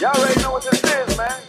Y'all already know what this is, man.